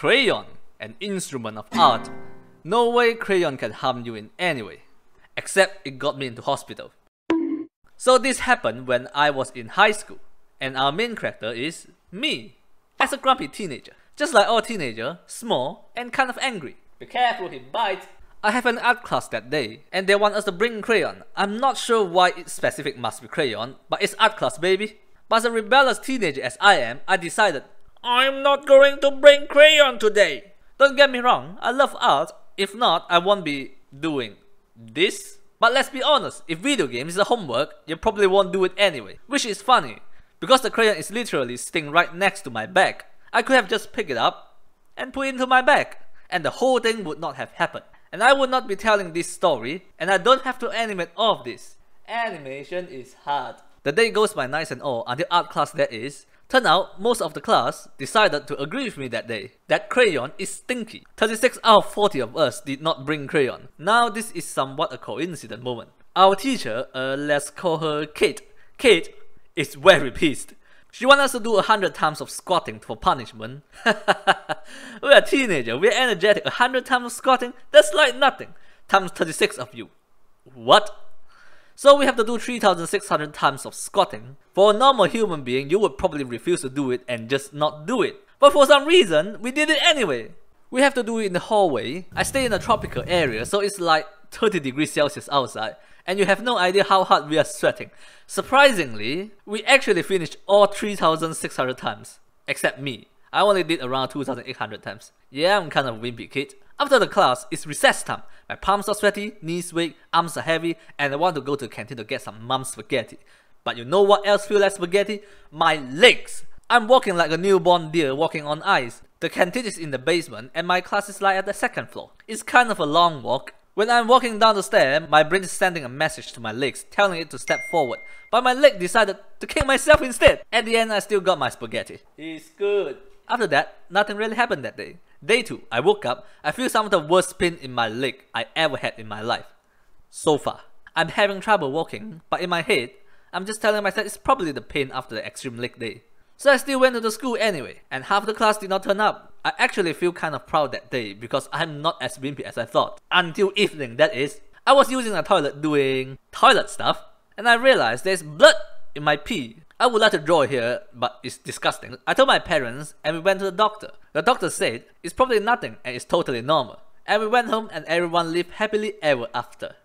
Crayon, an instrument of art. No way crayon can harm you in any way. Except it got me into hospital. So this happened when I was in high school, and our main character is me, as a grumpy teenager. Just like all teenager, small and kind of angry. Be careful, he bites. I have an art class that day, and they want us to bring crayon. I'm not sure why it's specific must be crayon, but it's art class, baby. But as a rebellious teenager as I am, I decided, I'm not going to bring crayon today. Don't get me wrong, I love art. If not, I won't be doing this. But let's be honest, if video games is a homework, you probably won't do it anyway. Which is funny, because the crayon is literally sitting right next to my bag. I could have just picked it up and put it into my bag, and the whole thing would not have happened. And I would not be telling this story, and I don't have to animate all of this. Animation is hard. The day goes by nice and all until art class that is. Turn out, most of the class decided to agree with me that day, that crayon is stinky. 36 out of 40 of us did not bring crayon. Now this is somewhat a coincident moment. Our teacher, uh, let's call her Kate, Kate is very pissed. She wants us to do a hundred times of squatting for punishment. we're a teenager, we're energetic. A hundred times of squatting, that's like nothing. Times 36 of you. What? So we have to do 3600 times of squatting. For a normal human being, you would probably refuse to do it and just not do it. But for some reason, we did it anyway. We have to do it in the hallway. I stay in a tropical area, so it's like 30 degrees Celsius outside, and you have no idea how hard we are sweating. Surprisingly, we actually finished all 3600 times, except me. I only did around 2800 times. Yeah, I'm kind of a wimpy kid. After the class, it's recess time. My palms are sweaty, knees weak, arms are heavy, and I want to go to the canteen to get some mum spaghetti. But you know what else feels like spaghetti? My legs! I'm walking like a newborn deer walking on ice. The canteen is in the basement, and my class is like at the second floor. It's kind of a long walk. When I'm walking down the stair, my brain is sending a message to my legs, telling it to step forward. But my leg decided to kick myself instead. At the end, I still got my spaghetti. It's good. After that, nothing really happened that day. Day 2, I woke up, I feel some of the worst pain in my leg I ever had in my life. So far, I'm having trouble walking, but in my head, I'm just telling myself it's probably the pain after the extreme leg day. So I still went to the school anyway, and half the class did not turn up. I actually feel kind of proud that day because I'm not as wimpy as I thought. Until evening, that is. I was using the toilet doing toilet stuff, and I realized there's blood in my pee. I would like to draw here, but it's disgusting. I told my parents and we went to the doctor. The doctor said it's probably nothing and it's totally normal. And we went home and everyone lived happily ever after.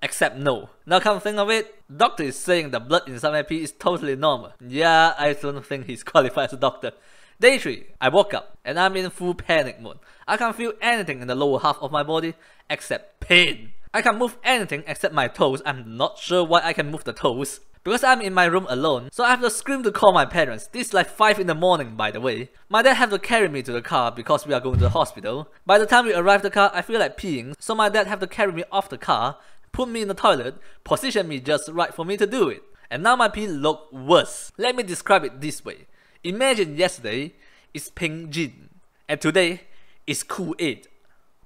Except no. Now come think of it, doctor is saying the blood in some pee is totally normal. Yeah, I don't think he's qualified as a doctor. Day 3, I woke up and I'm in full panic mode. I can't feel anything in the lower half of my body except pain. I can't move anything except my toes. I'm not sure why I can move the toes. Because I'm in my room alone, so I have to scream to call my parents. This is like 5 in the morning by the way. My dad have to carry me to the car because we are going to the hospital. By the time we arrive the car, I feel like peeing, so my dad have to carry me off the car, put me in the toilet, position me just right for me to do it. And now my pee look worse. Let me describe it this way. Imagine yesterday is Pink Gin, and today is 8.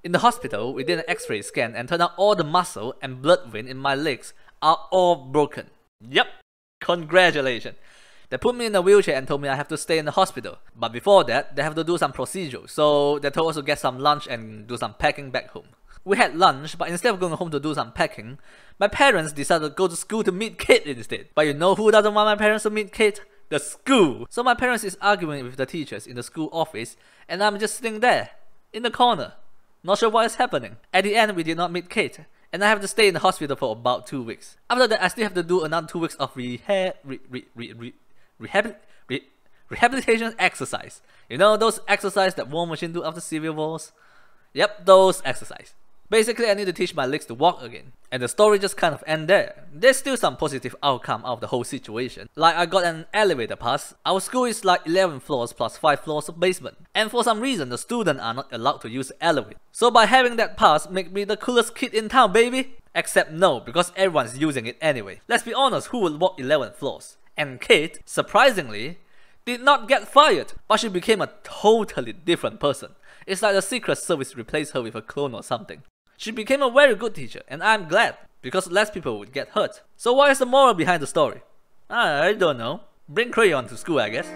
In the hospital, we did an x-ray scan and turned out all the muscle and blood vein in my legs are all broken. Yep, congratulations. They put me in a wheelchair and told me I have to stay in the hospital. But before that, they have to do some procedure. So they told us to get some lunch and do some packing back home. We had lunch, but instead of going home to do some packing, my parents decided to go to school to meet Kate instead. But you know who doesn't want my parents to meet Kate? The school! So my parents is arguing with the teachers in the school office, and I'm just sitting there, in the corner, not sure what is happening. At the end, we did not meet Kate, and I have to stay in the hospital for about two weeks. After that, I still have to do another two weeks of reha re re re re rehabil re rehabilitation exercise. You know those exercise that War Machine do after civil wars? Yep, those exercise. Basically, I need to teach my legs to walk again. And the story just kind of end there. There's still some positive outcome out of the whole situation. Like I got an elevator pass. Our school is like 11 floors plus 5 floors of basement. And for some reason, the students are not allowed to use elevator. So by having that pass, make me the coolest kid in town, baby! Except no, because everyone's using it anyway. Let's be honest, who would walk 11 floors? And Kate, surprisingly, did not get fired, but she became a totally different person. It's like the Secret Service replaced her with a clone or something. She became a very good teacher, and I'm glad, because less people would get hurt. So what is the moral behind the story? Ah, I don't know. Bring crayon to school, I guess.